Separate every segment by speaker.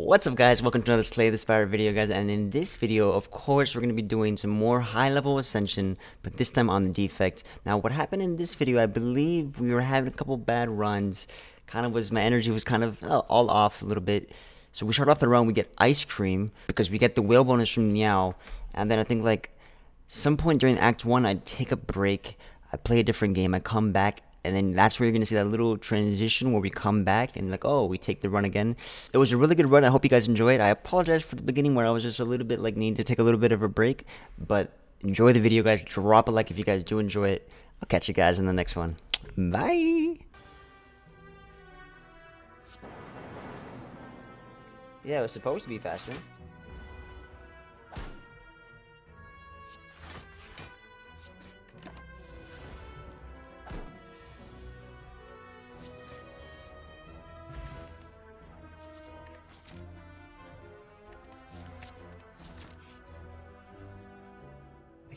Speaker 1: What's up guys, welcome to another Slay the Spire video guys, and in this video, of course, we're going to be doing some more high level Ascension, but this time on the Defect. Now what happened in this video, I believe we were having a couple bad runs, kind of was, my energy was kind of uh, all off a little bit. So we start off the run, we get Ice Cream, because we get the whale bonus from Meow, and then I think like, some point during Act 1, I'd take a break, I play a different game, I come back, and then that's where you're going to see that little transition where we come back and like oh we take the run again. It was a really good run. I hope you guys enjoyed i apologize for the beginning where i was just a little bit like needing to take a little bit of a break but enjoy the video guys. Drop a like if you guys do enjoy it. I'll catch you guys in the next one. Bye. Yeah it was supposed to be faster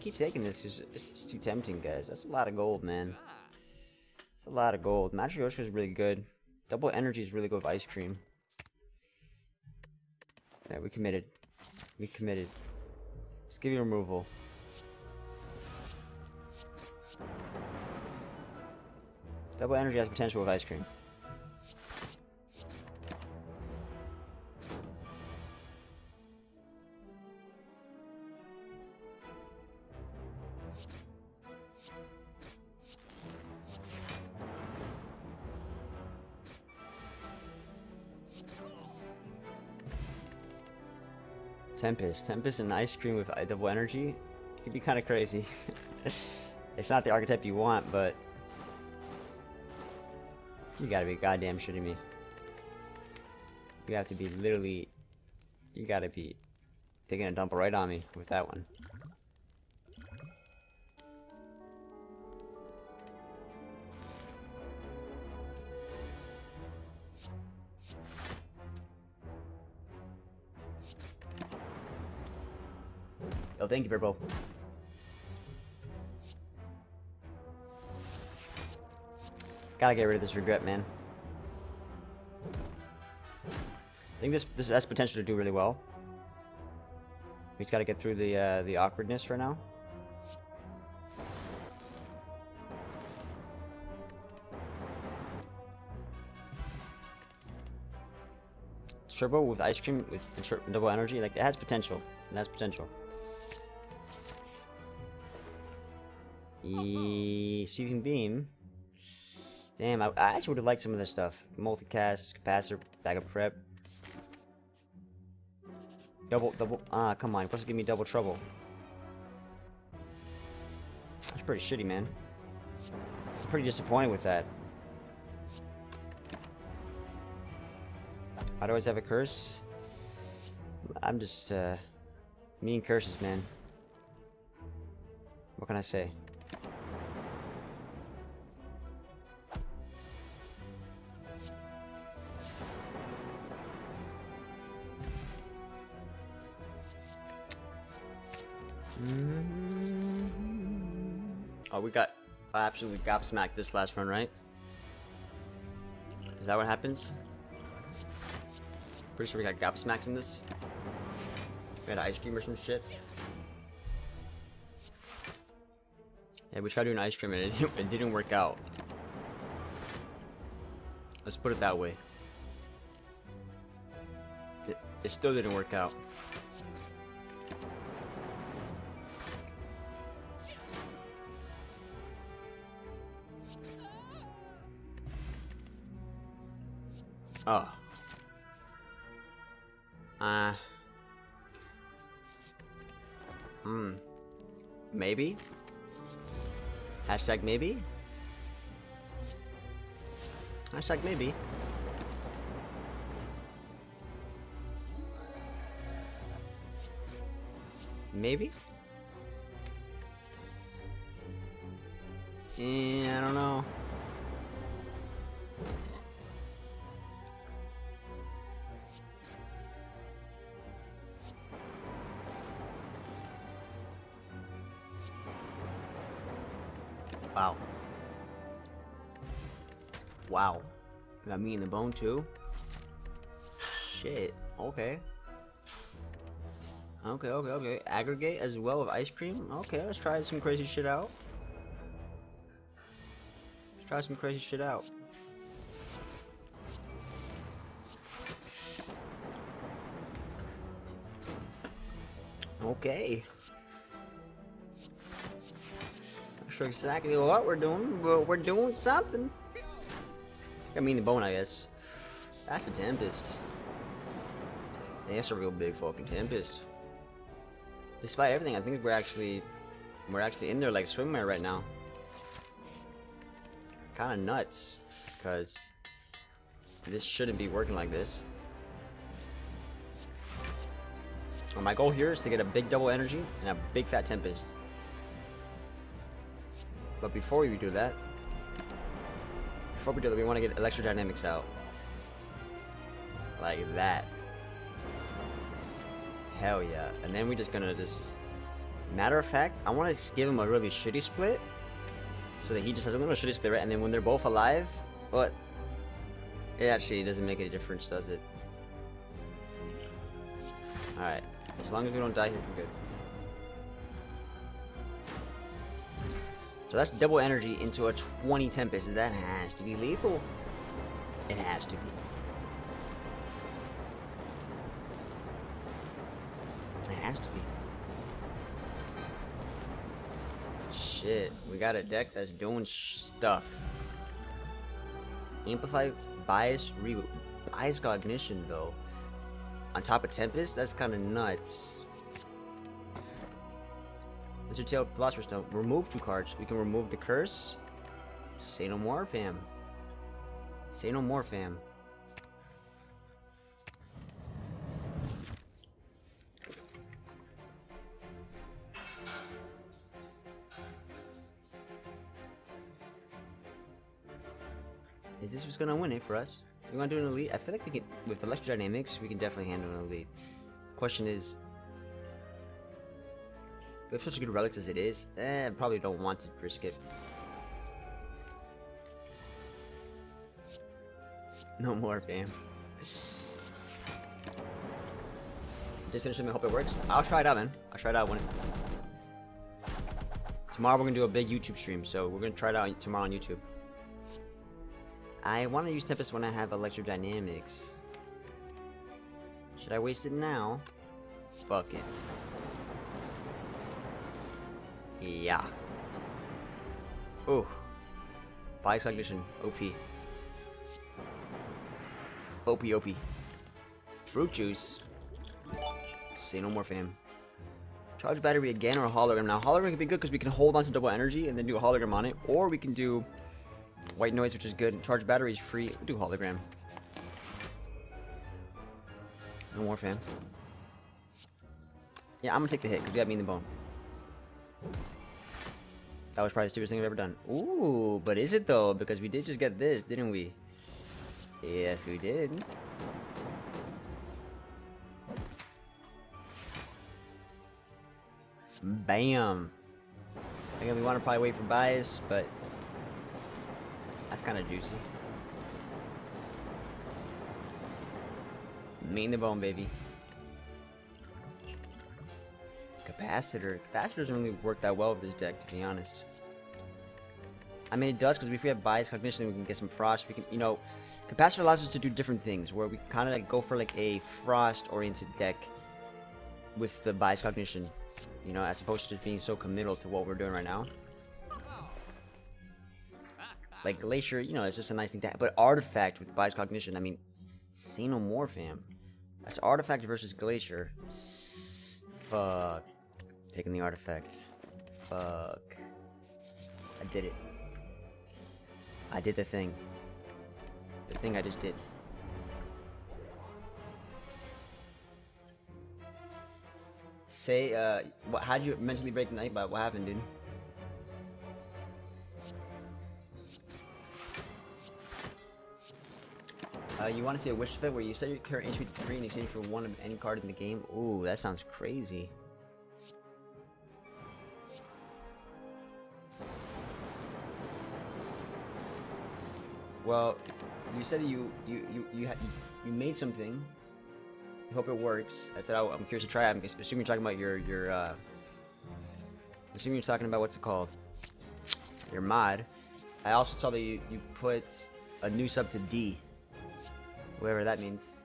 Speaker 1: keep taking this. It's, it's just too tempting, guys. That's a lot of gold, man. It's a lot of gold. Matryoshka is really good. Double energy is really good with ice cream. Yeah, we committed. We committed. Let's give you removal. Double energy has potential with ice cream. Tempest. Tempest and Ice Cream with double energy. It could be kind of crazy. it's not the archetype you want, but... You gotta be goddamn shitting me. You have to be literally... You gotta be taking a dump right on me with that one. Thank you, Purple. Gotta get rid of this regret, man. I think this this has potential to do really well. We just gotta get through the uh, the awkwardness for now. Turbo with ice cream with double energy, like it has potential. It has potential. E Beam. Damn, I, I actually would have liked some of this stuff. Multicast, capacitor, backup prep. Double, double, ah, come on, you're give me double trouble. That's pretty shitty, man. I'm pretty disappointed with that. I'd always have a curse. I'm just, uh, mean curses, man. What can I say? Absolutely gobsmacked this last run, right? Is that what happens? Pretty sure we got gobsmacked in this. We had ice cream or some shit. Yeah, we tried doing ice cream and it didn't, it didn't work out. Let's put it that way. It, it still didn't work out. Oh. Uh. Hmm. Maybe? Hashtag maybe? Hashtag maybe. Maybe? Yeah, I don't know. Wow. Wow. Got me in the bone too. shit. Okay. Okay, okay, okay. Aggregate as well with ice cream? Okay, let's try some crazy shit out. Let's try some crazy shit out. Okay. Sure exactly what we're doing, but we're doing something. I mean the bone, I guess. That's a Tempest. That's a real big fucking Tempest. Despite everything, I think we're actually we're actually in there like swimwear right now. Kinda nuts. Cause this shouldn't be working like this. My goal here is to get a big double energy and a big fat tempest. But before we do that, before we do that, we want to get electrodynamics out. Like that. Hell yeah. And then we're just gonna just... Matter of fact, I want to give him a really shitty split. So that he just has a little shitty split, right? And then when they're both alive, what? It actually doesn't make any difference, does it? Alright. As long as we don't die here, we're good. So that's double energy into a 20 Tempest. That has to be lethal. It has to be. It has to be. Shit, we got a deck that's doing stuff. Amplify, bias, reboot. Bias cognition though. On top of Tempest? That's kind of nuts. Lizard Tail Philosopher's Stone. Remove two cards. We can remove the curse. Say no more, fam. Say no more, fam. Is this what's gonna win it for us? We want to do an elite? I feel like we can, with electrodynamics, we can definitely handle an elite. Question is, we have such good relics as it is, eh, probably don't want to risk it. No more, fam. Just finish I hope it works. I'll try it out, man. I'll try it out when. Tomorrow we're gonna do a big YouTube stream, so we're gonna try it out tomorrow on YouTube. I want to use Tempest when I have Electrodynamics. Should I waste it now? Fuck it. Yeah. Oh. Bias Cognition. OP. OP OP. Fruit Juice. Say no more fam. Charge battery again or hologram. Now hologram can be good because we can hold on to double energy and then do a hologram on it. Or we can do White noise, which is good. Charge battery is free. We'll do hologram. No more fan. Yeah, I'm gonna take the hit because we got me in the bone. That was probably the stupidest thing I've ever done. Ooh, but is it though? Because we did just get this, didn't we? Yes, we did. Bam. Again, we want to probably wait for bias, but that's kind of juicy. Mean the bone, baby. Capacitor. Capacitor doesn't really work that well with this deck, to be honest. I mean, it does, because if we have bias cognition, we can get some frost. We can, you know, capacitor allows us to do different things, where we kind of like go for like a frost-oriented deck with the bias cognition, you know, as opposed to just being so committal to what we're doing right now. Like Glacier, you know, it's just a nice thing to have. But Artifact with Bias Cognition, I mean, say no more, fam. That's Artifact versus Glacier. Fuck. Taking the Artifact. Fuck. I did it. I did the thing. The thing I just did. Say, uh, what, how'd you mentally break the night? But what happened, dude? Uh, you want to see a wish fit where you set your current HP to 3 and exchange for one of any card in the game? Ooh, that sounds crazy. Well, you said you you you you, you, you made something Hope it works. I said I, am curious to try. I'm assuming you're talking about your your. Uh, assuming you're talking about what's it called? Your mod. I also saw that you you put a new sub to D. Whatever that means.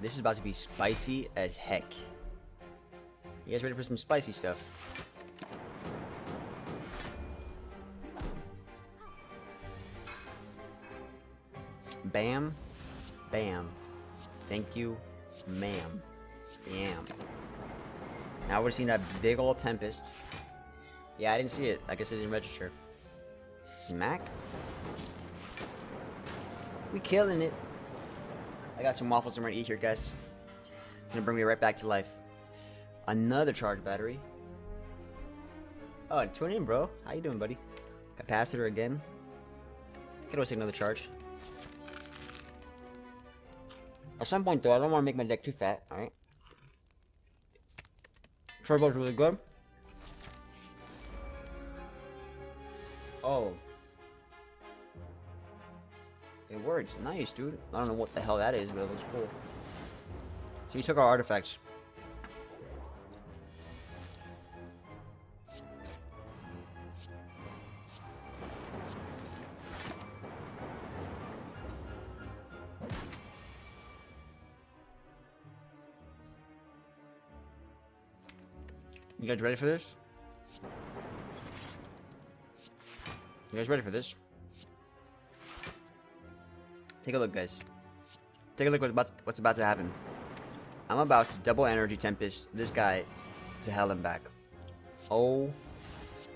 Speaker 1: This is about to be spicy as heck. You guys ready for some spicy stuff? Bam. Bam. Thank you, ma'am. Bam. Now we're seeing that big old Tempest. Yeah, I didn't see it. I guess it didn't register. Smack. We killing it. I got some waffles I'm gonna eat here, guys. It's gonna bring me right back to life. Another charge battery. Oh, tune in, bro. How you doing, buddy? Capacitor again. Can always take another charge. At some point, though, I don't want to make my deck too fat, alright? Turbo's really good. Oh, it works. Nice, dude. I don't know what the hell that is, but it looks cool. So you took our artifacts. You guys ready for this? You guys ready for this? Take a look, guys. Take a look what's about, what's about to happen. I'm about to double energy tempest this guy to hell and back. Oh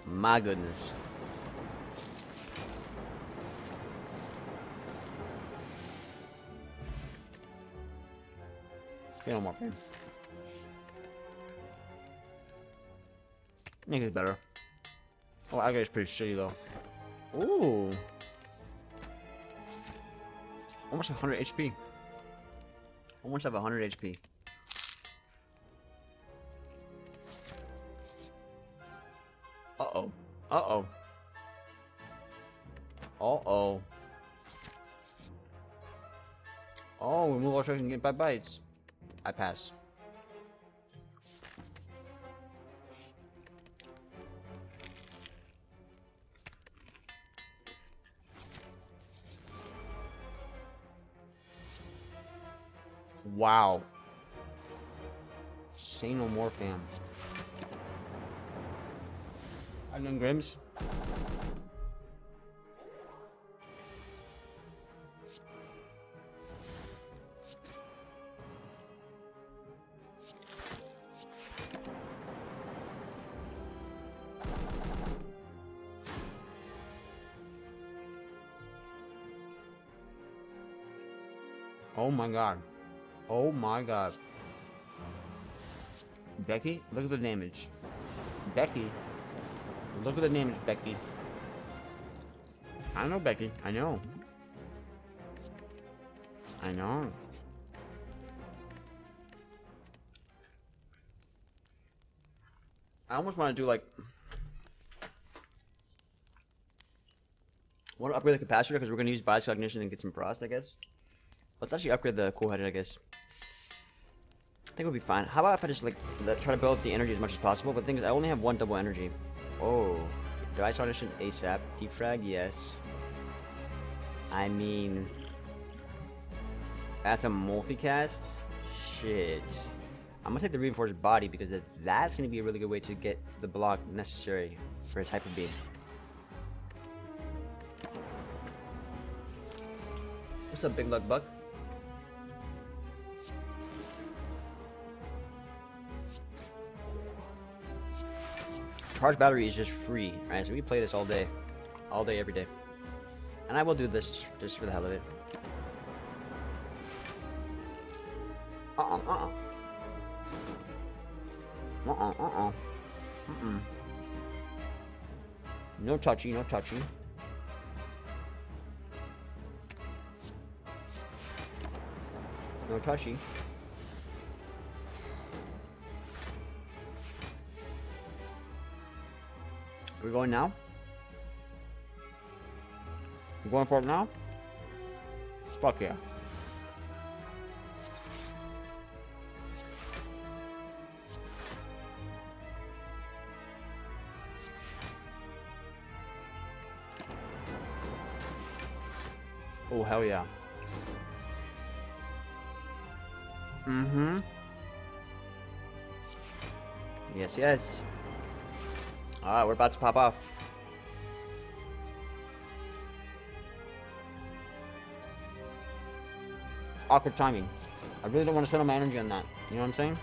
Speaker 1: my goodness. Get on more friend. Nigga's better. Oh, guess pretty shitty though. Ooh. Almost 100 HP. Almost have 100 HP. Uh-oh. Uh-oh. Uh-oh. Oh, remove all and get by bites. I pass. Wow. Say no more, fam. I know Grims. Oh my god. Oh my god. Becky, look at the damage. Becky, look at the damage, Becky. I know, Becky. I know. I know. I almost want to do like... want to upgrade the capacitor because we're going to use bias cognition and get some frost, I guess. Let's actually upgrade the cool headed, I guess. I think we'll be fine. How about if I just like try to build up the energy as much as possible? But the thing is, I only have one double energy. Oh, start audition ASAP? Defrag, yes. I mean, that's a multicast. Shit. I'm gonna take the reinforced body because that's gonna be a really good way to get the block necessary for his hyper beam. What's up, Big Luck Buck? Charge battery is just free, right? So we play this all day. All day, every day. And I will do this just for the hell of it. Uh-uh, uh-uh. Uh-uh, uh-uh. Mm-mm. No touchy, no touchy. No touchy. We're going now? We're going for it now? Fuck yeah. Oh, hell yeah. Mm-hmm. Yes, yes. Alright, we're about to pop off. Awkward timing. I really don't want to spend all my energy on that. You know what I'm saying?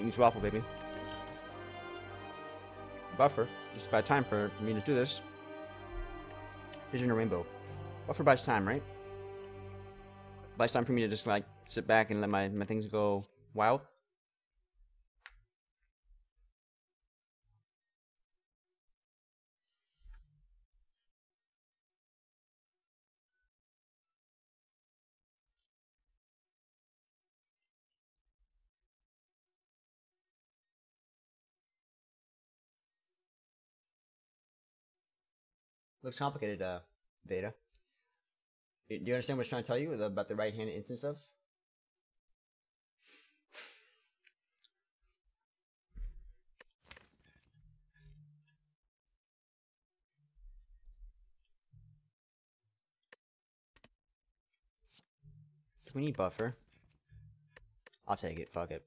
Speaker 1: 8 waffle, baby. Buffer. Just about time for me to do this. Vision of Rainbow. Buffer buys time, right? Buys time for me to just, like, sit back and let my, my things go wild. Looks complicated, uh, Beta. Do you understand what I'm trying to tell you about the right-handed instance of? We need buffer. I'll take it. Fuck it.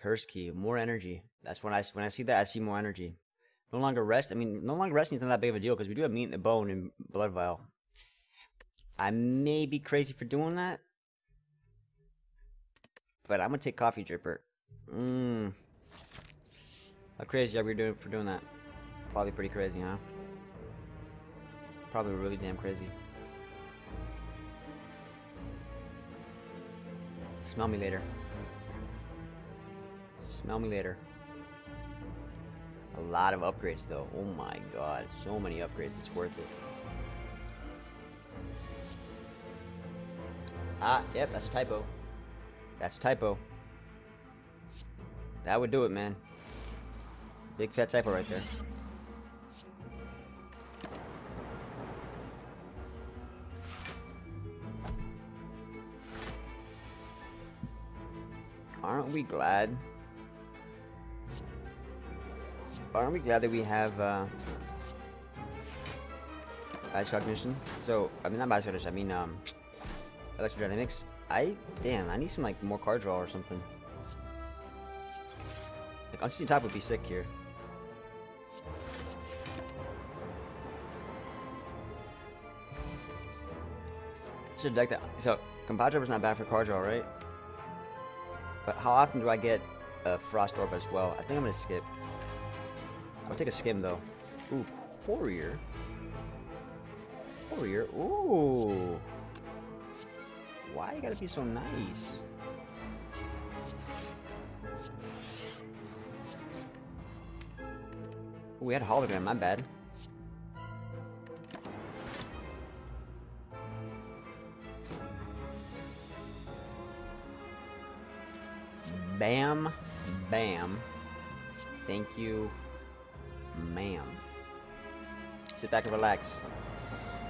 Speaker 1: Curse key, more energy. That's when I when I see that I see more energy. No longer rest. I mean, no longer resting is not that big of a deal because we do have meat in the bone and blood vial. I may be crazy for doing that, but I'm gonna take coffee dripper. Mmm. How crazy are we doing for doing that? Probably pretty crazy, huh? Probably really damn crazy. Smell me later. Smell me later. A lot of upgrades though. Oh my god, so many upgrades. It's worth it. Ah, yep, that's a typo. That's a typo. That would do it, man. Big fat typo right there. Aren't we glad? Aren't we glad that we have uh, Bias Cognition? So, I mean, not Bias Cognition, I mean, um, Electrodynamics. I, damn, I need some, like, more card draw or something. Like, Unceasing Top would be sick here. Should deck that. So, Compadre was not bad for card draw, right? But how often do I get a Frost Orb as well? I think I'm gonna skip. I'll take a skim though. Ooh, Courier. Courier. Ooh. Why you gotta be so nice? We had a hologram, my bad. Bam, bam. Thank you, ma'am. Sit back and relax.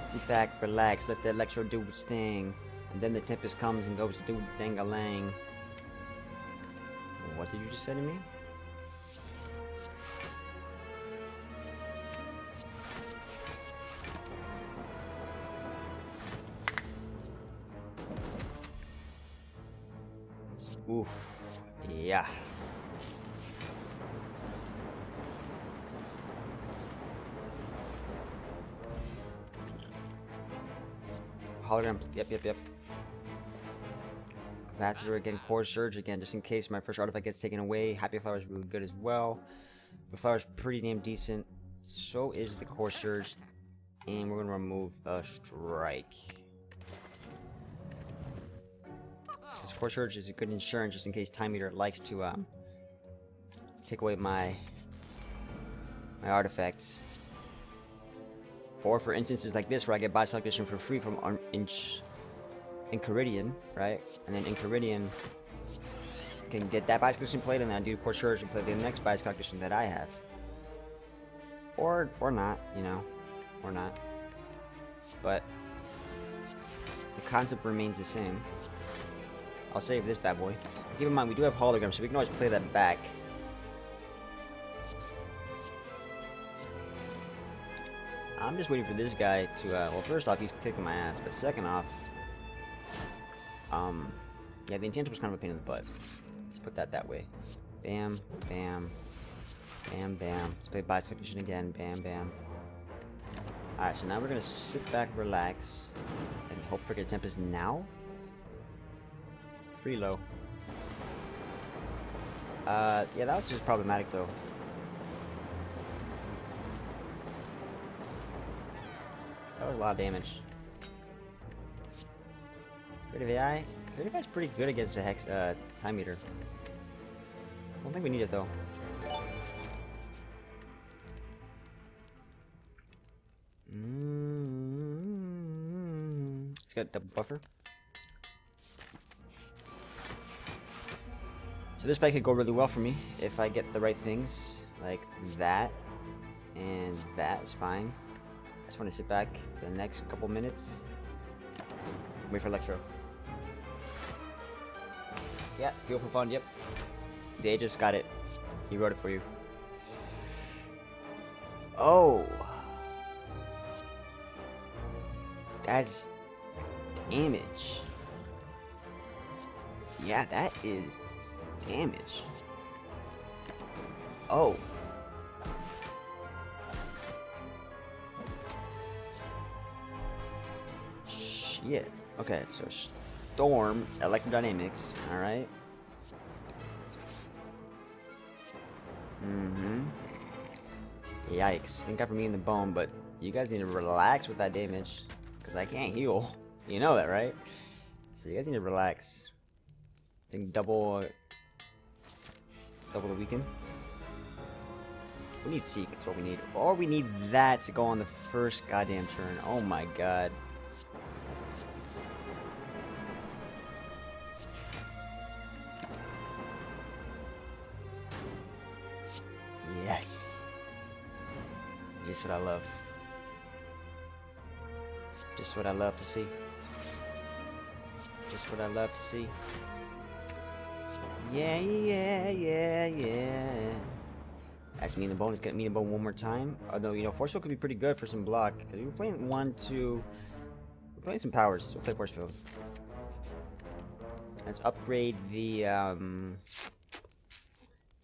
Speaker 1: Sit back, relax, let the electro do its thing. And then the Tempest comes and goes to do dang a lang. What did you just say to me? Oof. Yeah. Hologram. Yep, yep, yep. Capacitor again, core surge again, just in case my first artifact gets taken away. Happy Flower is really good as well. The flower is pretty damn decent. So is the core surge. And we're gonna remove a strike. This core surge is a good insurance just in case Time Eater likes to um, take away my my artifacts. Or for instances like this where I get Bias Cognition for free from um, Inch Enchiridion, right? And then Enchiridion can get that Bias Cognition played and then I do Core Surge and play the next Bias Cognition that I have. Or or not, you know. Or not. But the concept remains the same. I'll save this bad boy. Keep in mind, we do have holograms, so we can always play that back. I'm just waiting for this guy to, uh, well, first off, he's kicking my ass, but second off, um, yeah, the enchanter was kind of a pain in the butt. Let's put that that way. Bam, bam, bam, bam. Let's play Bias Cognition again. Bam, bam. Alright, so now we're gonna sit back, relax, and hope for a Tempest now? Free low. Uh, yeah, that was just problematic though. That was a lot of damage. Creative AI? Creative AI is pretty good against the Hex, uh, Time Eater. Don't think we need it though. Mm -hmm. It's got double buffer. So this fight could go really well for me if I get the right things, like that, and that is fine. Just want to sit back the next couple minutes, wait for Electro. Yeah, feel for fun, yep. They just got it. He wrote it for you. Oh! That's damage. Yeah, that is damage. Oh. Shit. Okay, so Storm, Electrodynamics, alright. Mm-hmm. Yikes. Think got for me in the bone, but you guys need to relax with that damage. Because I can't heal. You know that, right? So you guys need to relax. I think double Double the weaken. We need Seek, that's what we need. Or we need that to go on the first goddamn turn. Oh my god. Just what I love. Just what I love to see. Just what I love to see. Yeah, yeah, yeah, yeah. That's me the bone. Let's get me in the bone one more time. Although, you know, Force Field could be pretty good for some block. We're playing one, two... We're playing some powers. We'll play Force Field. Let's upgrade the, um...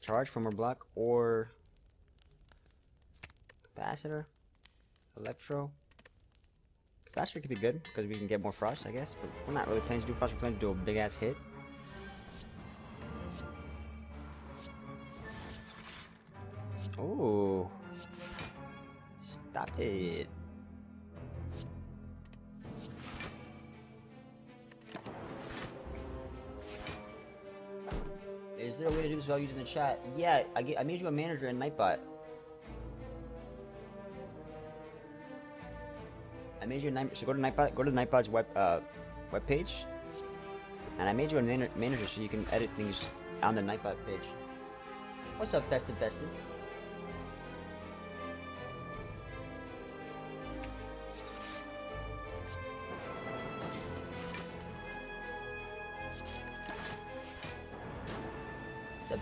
Speaker 1: Charge from our block. Or... Capacitor. Electro. Capacitor could be good. Because we can get more Frost, I guess. But we're not really planning to do Frost. We're planning to do a big-ass hit. Oh. Stop it. Is there a way to do this without using the chat? Yeah, I, get, I made you a manager in Nightbot. Made you a night. So go to Nightbot. Go to Nightbot's web uh, web page, and I made you a man manager so you can edit things on the Nightbot page. What's up, Festive Festive?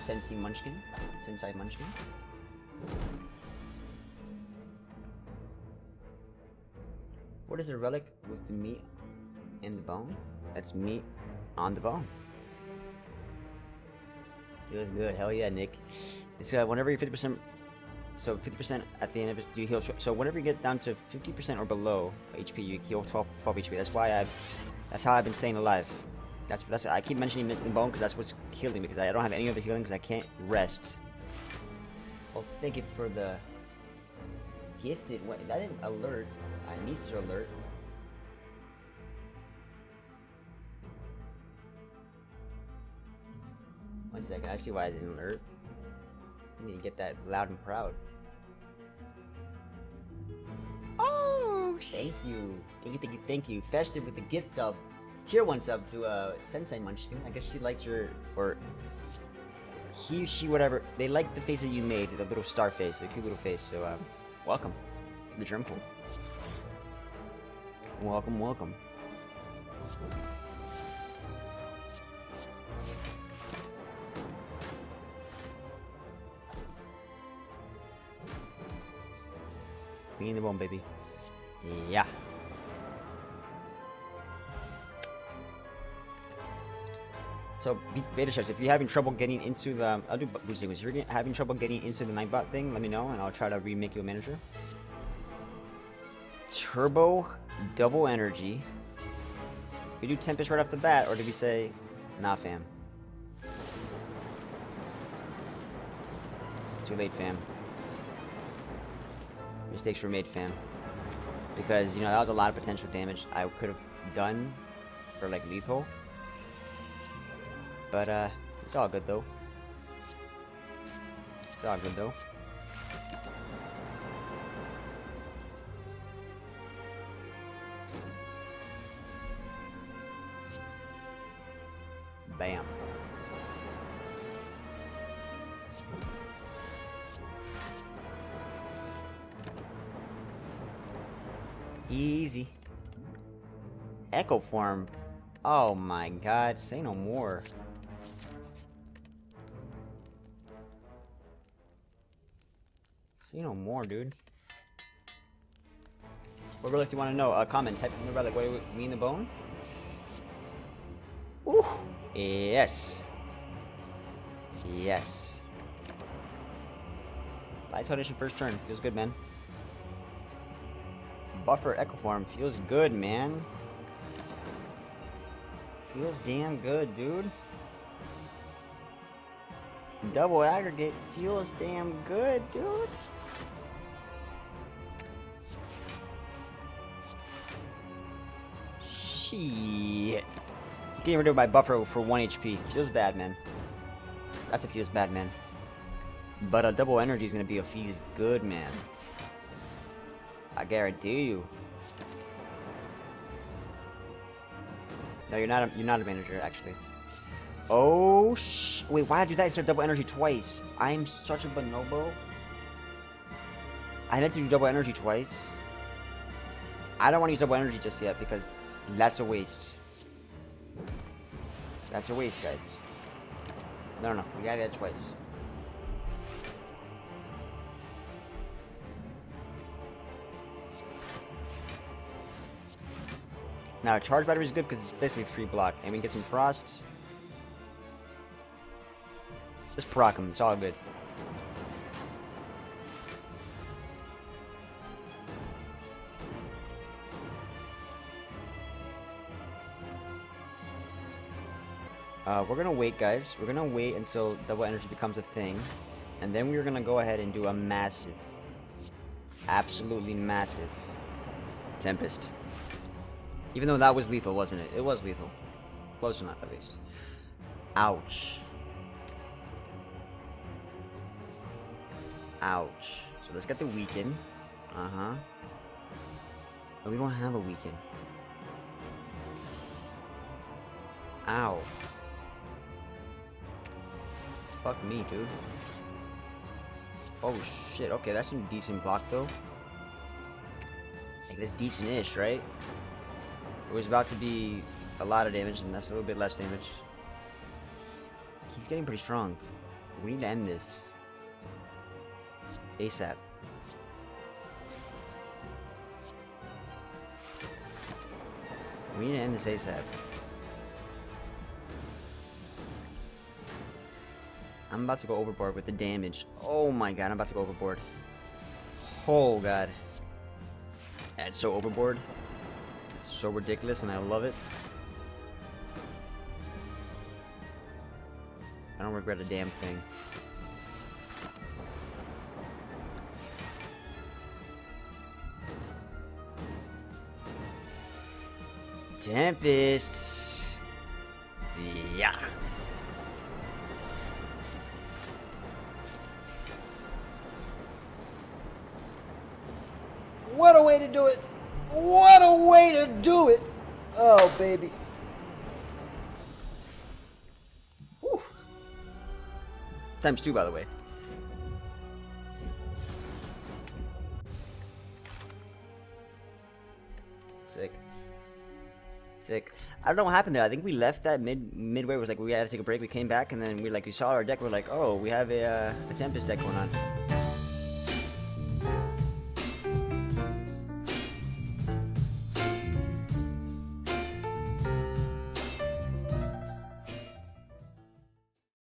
Speaker 1: Sensei Munchkin. Sensei Munchkin. What is a relic with the meat in the bone? That's meat on the bone. Feels good. Hell yeah, Nick. It's uh, whenever you're 50% So 50% at the end of it, you heal. So whenever you get down to 50% or below HP, you heal 12, 12 HP. That's why I've. that's how I've been staying alive. That's that's I keep mentioning Mitten Bone because that's what's healing me because I don't have any other healing because I can't rest. Oh, thank you for the gifted. What? That didn't alert. I need to alert. One second. I see why I didn't alert. I need to get that loud and proud.
Speaker 2: Oh,
Speaker 1: Thank you. Thank you, thank you, thank you. Festive with the gift sub. Tier 1 sub to uh, Sensei Munchkin. I guess she likes your... Or... He, she, whatever. They like the face that you made. The little star face. The cute little face. So, um, welcome to the Germ Pool. Welcome, welcome. In the bone, baby. Yeah. So, beta chefs, if you're having trouble getting into the, I'll do boosting. If you're having trouble getting into the Nightbot thing, let me know, and I'll try to remake you a manager. Turbo, double energy. We do Tempest right off the bat, or did we say, nah, fam? Too late, fam. Mistakes were made, fam. Because, you know, that was a lot of potential damage I could have done for, like, lethal. But, uh, it's all good, though. It's all good, though. Echo form. Oh my god, say no more. Say no more, dude. What really you want to know? A uh, comment. Type in about like what do you mean the bone? Ooh. Yes. Yes. Ice Audition first turn. Feels good, man. Buffer Echo Form. Feels good, man. Feels damn good, dude. Double Aggregate. Feels damn good, dude. Shit. Getting rid of my buffer for 1 HP. Feels bad, man. That's a feels bad, man. But a double energy is going to be a feels good, man. I guarantee you. No, you're not a, you're not a manager, actually. Oh, sh... Wait, why did I do that instead of double energy twice? I'm such a bonobo. I meant to do double energy twice. I don't want to use double energy just yet because that's a waste. That's a waste, guys. No, no, no. We gotta get it twice. Now, charge battery is good because it's basically free block. And we can get some frosts. Just proc him. It's all good. Uh, we're gonna wait, guys. We're gonna wait until double energy becomes a thing. And then we're gonna go ahead and do a massive, absolutely massive Tempest. Even though that was lethal, wasn't it? It was lethal. Close enough, at least. Ouch. Ouch. So let's get the weaken. Uh-huh. We don't have a weaken. Ow. Fuck me, dude. Oh shit, okay, that's some decent block though. Like that's decent-ish, right? Was about to be a lot of damage, and that's a little bit less damage. He's getting pretty strong. We need to end this. ASAP. We need to end this ASAP. I'm about to go overboard with the damage. Oh my god, I'm about to go overboard. Oh god. That's so overboard. It's so ridiculous and I love it. I don't regret a damn thing. Tempest. Yeah.
Speaker 3: What a way to do it! Way to do it! Oh, baby.
Speaker 1: Whew. Times two, by the way. Sick. Sick. I don't know what happened there. I think we left that mid midway. Was like we had to take a break. We came back and then we like we saw our deck. We're like, oh, we have a, uh, a Tempest deck going on.